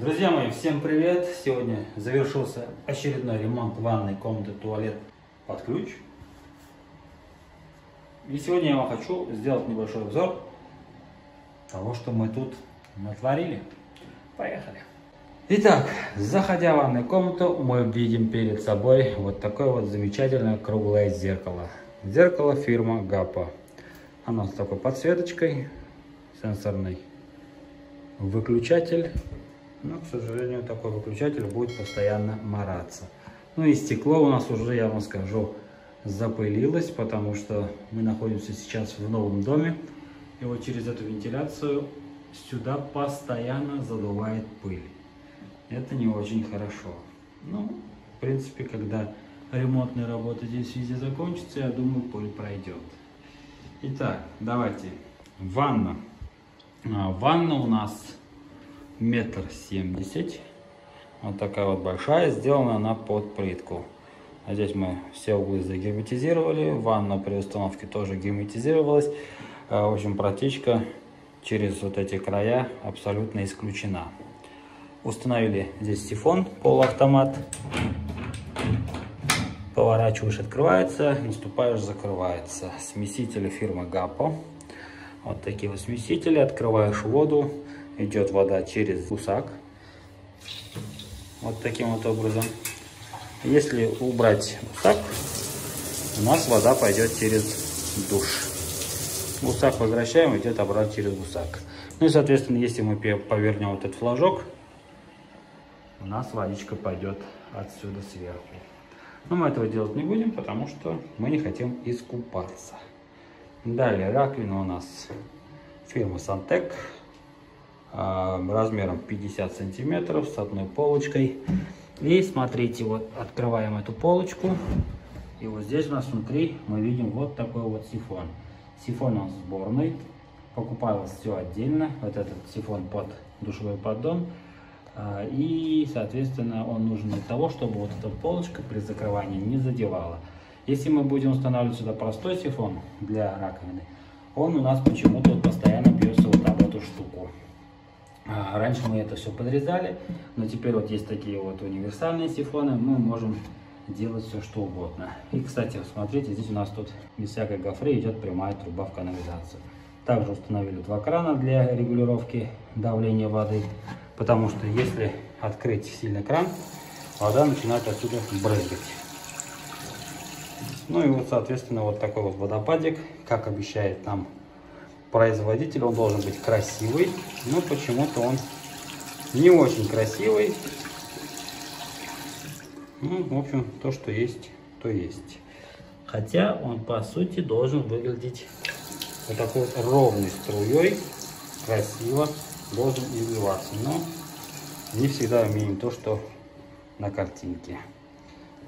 Друзья мои, всем привет! Сегодня завершился очередной ремонт ванной комнаты туалет под ключ. И сегодня я вам хочу сделать небольшой обзор того, что мы тут натворили. Поехали! Итак, заходя в ванную комнату, мы видим перед собой вот такое вот замечательное круглое зеркало. Зеркало фирма Гапа. Оно с такой подсветочкой, сенсорный выключатель но, к сожалению, такой выключатель будет постоянно мораться. Ну и стекло у нас уже, я вам скажу, запылилось, потому что мы находимся сейчас в новом доме. И вот через эту вентиляцию сюда постоянно задувает пыль. Это не очень хорошо. Ну, в принципе, когда ремонтные работы здесь везде закончатся, я думаю, пыль пройдет. Итак, давайте. Ванна. А, ванна у нас метр семьдесят. Вот такая вот большая, сделана она под плитку. А здесь мы все углы загерметизировали, ванна при установке тоже герметизировалась. А, в общем, протечка через вот эти края абсолютно исключена. Установили здесь сифон, полуавтомат. Поворачиваешь, открывается, наступаешь, закрывается. Смесители фирмы Гапо. Вот такие вот смесители. Открываешь воду, идет вода через гусак. Вот таким вот образом. Если убрать гусак, у нас вода пойдет через душ. Гусак возвращаем, идет обратно через гусак. Ну и, соответственно, если мы повернем вот этот флажок, у нас водичка пойдет отсюда сверху. Но мы этого делать не будем, потому что мы не хотим искупаться. Далее раковина у нас фирма Сантек размером 50 сантиметров с одной полочкой. И смотрите, вот открываем эту полочку. И вот здесь у нас внутри мы видим вот такой вот сифон. Сифон он сборный. Покупалось все отдельно. Вот этот сифон под душевой поддон. А, и, соответственно, он нужен для того, чтобы вот эта полочка при закрывании не задевала. Если мы будем устанавливать сюда простой сифон для раковины, он у нас почему-то постоянно бьется раньше мы это все подрезали, но теперь вот есть такие вот универсальные сифоны, мы можем делать все что угодно. И, кстати, смотрите, здесь у нас тут без всякой гофры идет прямая труба в канализацию. Также установили два крана для регулировки давления воды, потому что если открыть сильный кран, вода начинает отсюда брызгать. Ну и вот, соответственно, вот такой вот водопадик, как обещает нам производитель, он должен быть красивый, но почему-то он не очень красивый. Ну, в общем, то, что есть, то есть. Хотя он, по сути, должен выглядеть вот такой ровной струей, красиво, должен изливаться. Но не всегда умеем то, что на картинке.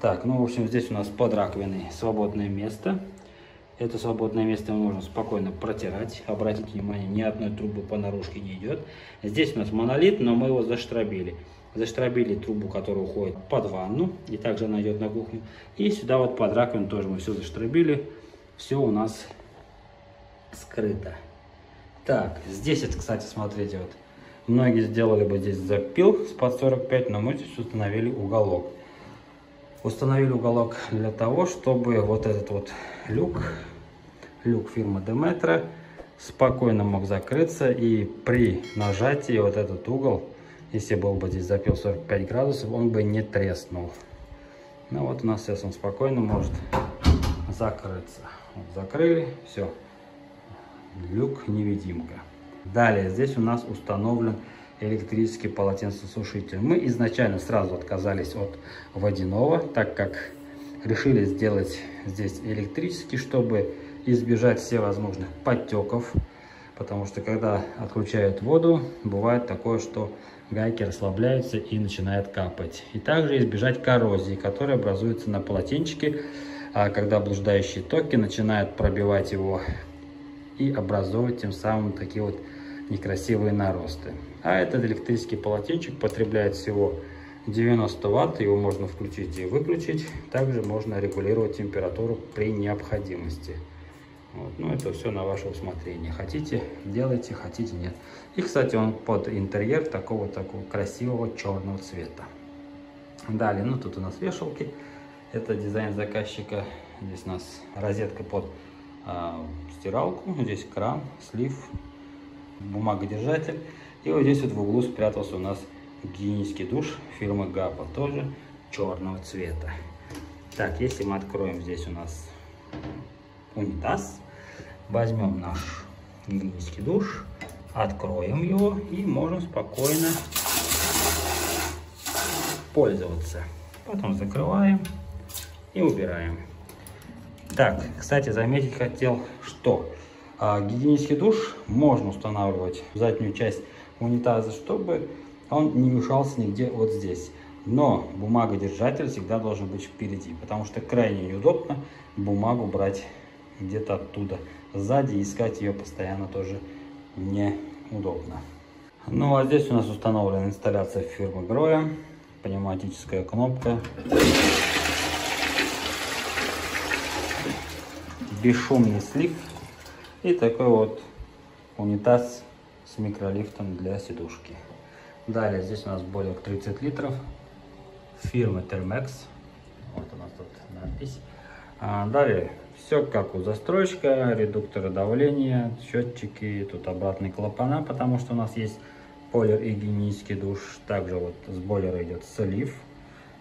Так, ну, в общем, здесь у нас под раковиной свободное место. Это свободное место можно спокойно протирать. Обратите внимание, ни одной трубы по наружке не идет. Здесь у нас монолит, но мы его заштробили. Заштробили трубу, которая уходит под ванну. И также она идет на кухню. И сюда вот под раковину тоже мы все заштробили. Все у нас скрыто. Так, здесь это, кстати, смотрите, вот. Многие сделали бы здесь запил с под 45, но мы здесь установили уголок. Установили уголок для того, чтобы вот этот вот люк, люк фирмы Demetra, спокойно мог закрыться и при нажатии вот этот угол, если был бы здесь запил 45 градусов, он бы не треснул. Ну вот у нас сейчас он спокойно может закрыться. Вот, закрыли, все, люк невидимка. Далее здесь у нас установлен электрический полотенцесушитель. Мы изначально сразу отказались от водяного, так как решили сделать здесь электрический, чтобы избежать всевозможных подтеков. Потому что когда отключают воду, бывает такое, что гайки расслабляются и начинает капать. И также избежать коррозии, которая образуется на полотенчике, а когда блуждающие токи начинают пробивать его и образовывать тем самым такие вот некрасивые наросты. А этот электрический полотенчик потребляет всего 90 ватт, его можно включить и выключить. Также можно регулировать температуру при необходимости. Вот. Ну, это все на ваше усмотрение. Хотите, делайте, хотите, нет. И, кстати, он под интерьер такого такого красивого черного цвета. Далее, ну, тут у нас вешалки. Это дизайн заказчика. Здесь у нас розетка под э, стиралку. Здесь кран, слив, бумагодержатель. И вот здесь вот в углу спрятался у нас гигиенический душ фирмы Гапа. Тоже черного цвета. Так, если мы откроем здесь у нас унитаз, возьмем наш гигиенический душ, откроем его и можем спокойно пользоваться. Потом закрываем и убираем. Так, кстати, заметить хотел, что а, гигиенический душ можно устанавливать в заднюю часть унитаза, чтобы он не мешался нигде вот здесь. Но бумагодержатель всегда должен быть впереди, потому что крайне неудобно бумагу брать где-то оттуда сзади, искать ее постоянно тоже неудобно. Ну а здесь у нас установлена инсталляция фирмы Гроя, пневматическая кнопка, бесшумный слив и такой вот унитаз с микролифтом для сидушки. Далее здесь у нас более 30 литров фирмы Termex. Вот у нас тут надпись. А далее все как у застройщика, редукторы давления, счетчики, тут обратные клапана, потому что у нас есть полер и гигиенический душ. Также вот с бойлера идет слив.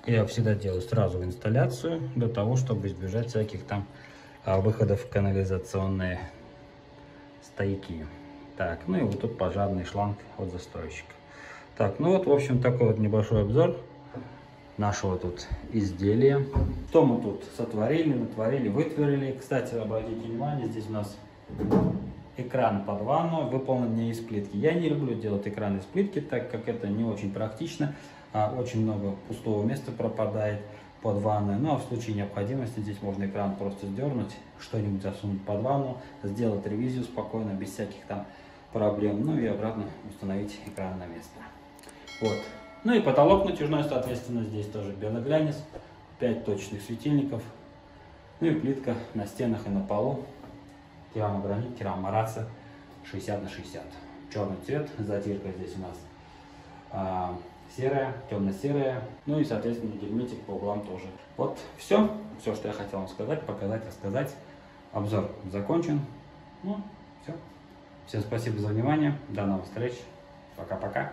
Я всегда делаю сразу инсталляцию, для того, чтобы избежать всяких там а, выходов в канализационные стояки. Так, ну и вот тут пожарный шланг от застройщика. Так, ну вот, в общем, такой вот небольшой обзор нашего тут изделия. Что мы тут сотворили, натворили, вытворили. Кстати, обратите внимание, здесь у нас экран под ванну выполнен не из плитки. Я не люблю делать экран из плитки, так как это не очень практично. А очень много пустого места пропадает под ванной. Ну а в случае необходимости здесь можно экран просто сдернуть, что-нибудь засунуть под ванну, сделать ревизию спокойно, без всяких там проблем. Ну и обратно установить экран на место. Вот. Ну и потолок натяжной, соответственно, здесь тоже белоглянец, 5 точных светильников, ну и плитка на стенах и на полу, керамогранит, керамораца 60 на 60. Черный цвет, затирка здесь у нас а, серая, темно-серая, ну и, соответственно, герметик по углам тоже. Вот все, все, что я хотел вам сказать, показать, рассказать. Обзор закончен. Ну, все. Всем спасибо за внимание. До новых встреч. Пока-пока.